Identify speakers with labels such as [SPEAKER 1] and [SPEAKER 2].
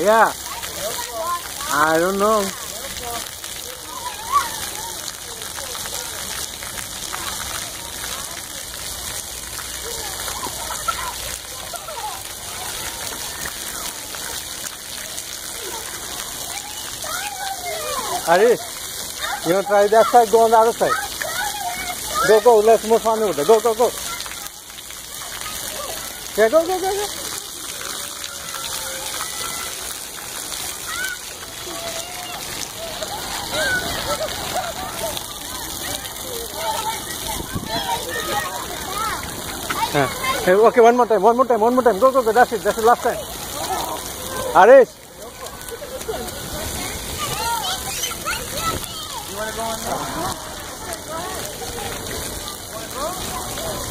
[SPEAKER 1] Yeah. I don't know. Aarish, you want try that side? Go on the other side. Go, go. Let's move on over there. Go, go, go. Yeah, go, go, go, go. Ah. Eh, okay, one more time, one more time, one more time. Go, go, go. That's it. That's the last time. Aresh.
[SPEAKER 2] You?